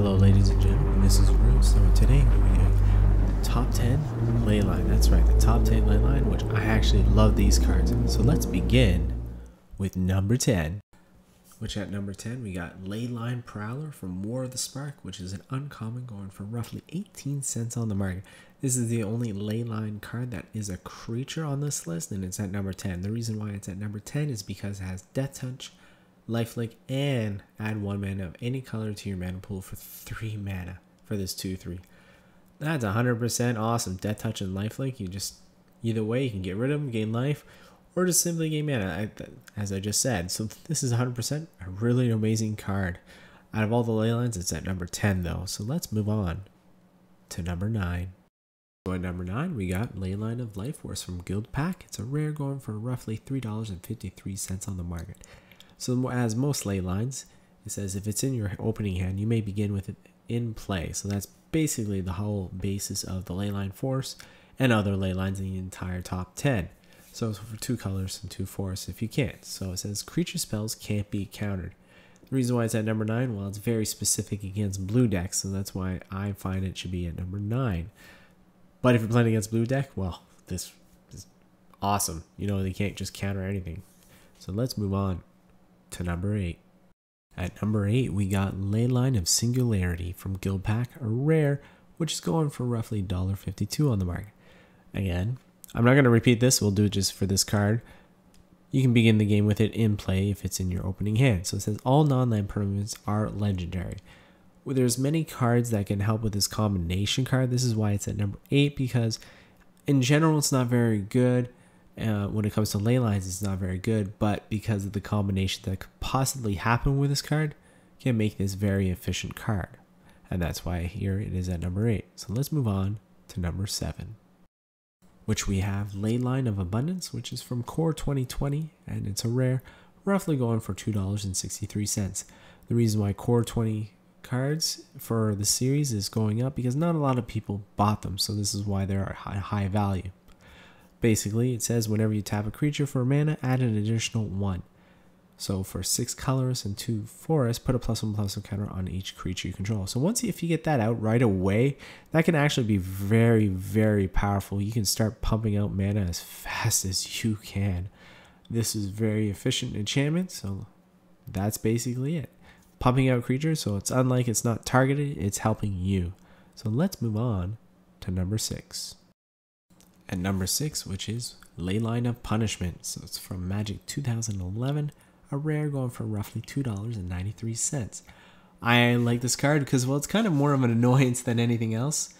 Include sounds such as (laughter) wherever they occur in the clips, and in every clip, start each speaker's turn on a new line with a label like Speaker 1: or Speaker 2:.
Speaker 1: Hello, ladies and gentlemen. This is Bruce. So today we're doing top 10 leyline. That's right, the top 10 leyline, which I actually love these cards. So let's begin with number 10. Which at number 10 we got Leyline Prowler from War of the Spark, which is an uncommon going for roughly 18 cents on the market. This is the only Leyline card that is a creature on this list, and it's at number 10. The reason why it's at number 10 is because it has Death Touch, lifelink, and add one mana of any color to your mana pool for three mana for this 2 3. That's 100% awesome. Death Touch and lifelink, you just, either way, you can get rid of them, gain life, or just simply gain mana, as I just said. So this is 100% a really amazing card. Out of all the ley lines, it's at number 10 though. So let's move on to number 9. So at number 9, we got Leyline of Life Force from Guildpact. It's a rare going for roughly $3.53 on the market. So as most ley lines, it says if it's in your opening hand, you may begin with it in play. So that's basically the whole basis of the leyline force and other ley lines in the entire top 10. So for two colors and two forests if you can't. So it says creature spells can't be countered. The reason why it's at number 9, well, it's very specific against blue decks, so that's why I find it should be at number 9. But if you're playing against blue deck, well, this is awesome. You know, they can't just counter anything. So let's move on to number 8. At number 8, we got Leyline of Singularity from Guildpact, a rare, which is going for roughly $1.52 on the market. Again, I'm not going to repeat this, we'll do it just for this card. You can begin the game with it in play if it's in your opening hand. So it says all non-land permanents are legendary. Well, there's many cards that can help with this combination card. This is why it's at number 8 because in general it's not very good uh, when it comes to ley lines, it's not very good, but because of the combination that could possibly happen with this card, can make this very efficient card. And that's why here it is at number 8. So let's move on to number 7. Which we have Leyline of Abundance, which is from Core 2020, and it's a rare, roughly going for $2.63. The reason why Core 20 cards for the series is going up because not a lot of people bought them, so this is why they're high, high value. Basically, it says whenever you tap a creature for mana, add an additional 1. So for 6 colors and 2 forests, put a plus 1 plus 1 counter on each creature you control. So once if you get that out right away, that can actually be very, very powerful. You can start pumping out mana as fast as you can. This is very efficient enchantment, so that's basically it. Pumping out creatures, so it's unlike it's not targeted, it's helping you. So let's move on to number 6 and number six, which is Leyline of Punishment. So it's from Magic 2011, a rare going for roughly $2.93. I like this card because, well, it's kind of more of an (laughs) annoyance than anything else.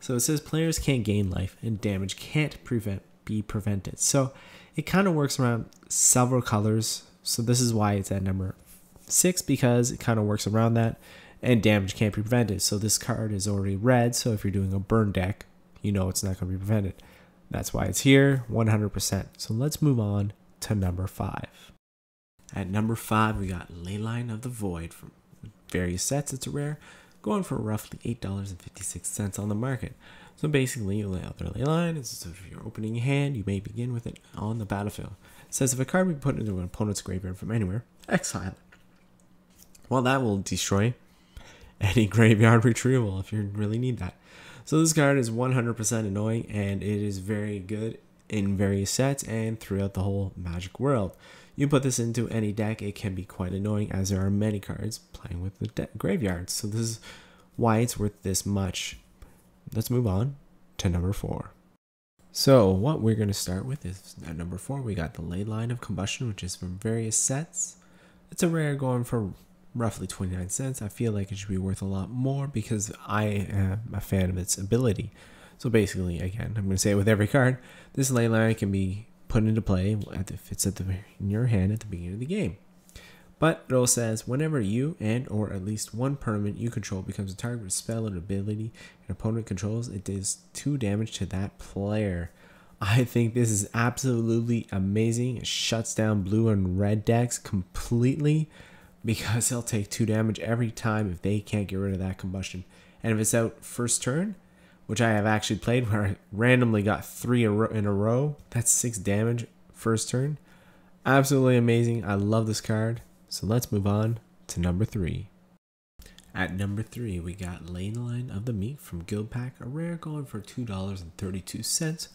Speaker 1: So it says players can't gain life and damage can't prevent be prevented. So it kind of works around several colors. So this is why it's at number six because it kind of works around that and damage can't be prevented. So this card is already red. So if you're doing a burn deck, you know it's not going to be prevented. That's why it's here 100%. So let's move on to number five. At number five, we got Leyline of the Void from various sets. It's a rare, going for roughly $8.56 on the market. So basically, you lay out their Leyline. It's if you're opening your hand, you may begin with it on the battlefield. It says if a card be put into an opponent's graveyard from anywhere, exile it. Well, that will destroy any (laughs) graveyard retrieval if you really need that. So this card is 100% annoying and it is very good in various sets and throughout the whole Magic world. You put this into any deck, it can be quite annoying as there are many cards playing with the graveyards. So this is why it's worth this much. Let's move on to number four. So what we're going to start with is at number four, we got the Leyline of Combustion, which is from various sets. It's a rare going for roughly 29 cents. I feel like it should be worth a lot more because I am a fan of its ability. So basically, again, I'm going to say it with every card, this Leyline can be put into play if it's at the, in your hand at the beginning of the game. But it also says whenever you and or at least one permanent you control becomes a target with spell or ability an opponent controls, it does two damage to that player. I think this is absolutely amazing. It shuts down blue and red decks completely because (laughs) they'll take two damage every time if they can't get rid of that combustion. And if it's out first turn, which I have actually played where I randomly got three in a row, that's six damage first turn. Absolutely amazing. I love this card. So let's move on to number three. At number three, we got Leyline of the Meek from Guildpact, a rare going for $2.32.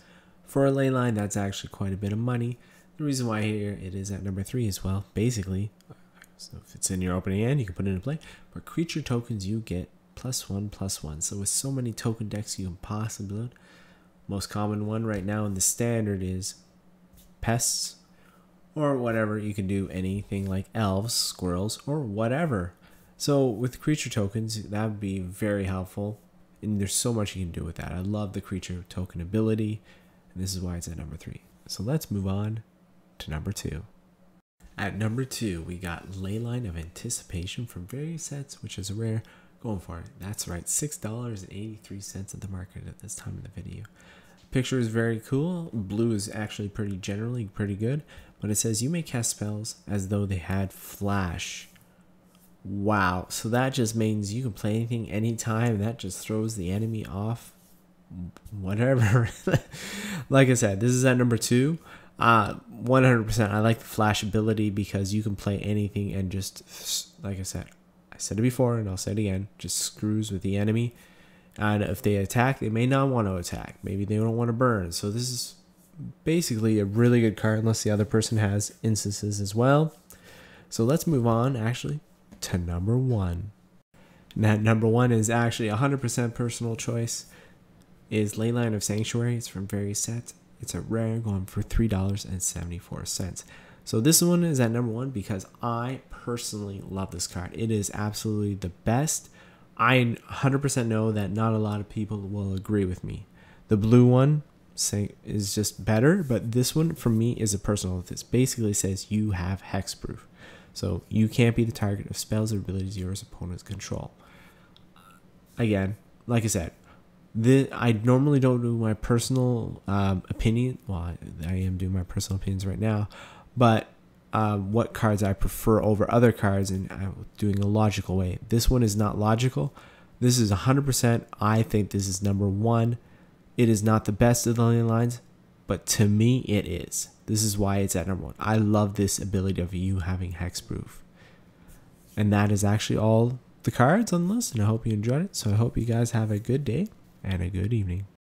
Speaker 1: For a Leyline, that's actually quite a bit of money. The reason why here it is at number three is well, basically, so if it's in your opening hand, you can put it in play. But creature tokens, you get plus one, plus one. So with so many token decks you can possibly build, most common one right now in the standard is pests or whatever. You can do anything like elves, squirrels, or whatever. So with creature tokens, that would be very helpful. And there's so much you can do with that. I love the creature token ability. And this is why it's at number three. So let's move on to number two. At number two, we got Leyline of Anticipation from various sets, which is a rare. Going for it. That's right, $6.83 at the market at this time of the video. Picture is very cool. Blue is actually pretty generally pretty good, but it says you may cast spells as though they had flash. Wow, so that just means you can play anything anytime. That just throws the enemy off. Whatever. (laughs) like I said, this is at number two. Uh, 100%. I like the flash ability because you can play anything and just, like I said, I said it before and I'll say it again, just screws with the enemy. And if they attack, they may not want to attack. Maybe they don't want to burn. So this is basically a really good card unless the other person has instants as well. So let's move on actually to number one. Now, number one is actually 100% personal choice. Is Leyline of Sanctuary. It's from various sets. It's a rare going for $3.74. So this one is at number one because I personally love this card. It is absolutely the best. I 100% know that not a lot of people will agree with me. The blue one say is just better, but this one for me is a personal. This basically says you have hexproof. So you can't be the target of spells or abilities your opponents control. Again, like I said, the I normally don't do my personal um, opinion. Well, I, I, am doing my personal opinions right now, but um, what cards I prefer over other cards, and I'm doing a logical way. This one is not logical. This is 100%. I think this is number one. It is not the best of the lines, but to me, it is. This is why it's at number one. I love this ability of you having hexproof. And that is actually all the cards on the list, and I hope you enjoyed it. So I hope you guys have a good day and a good evening.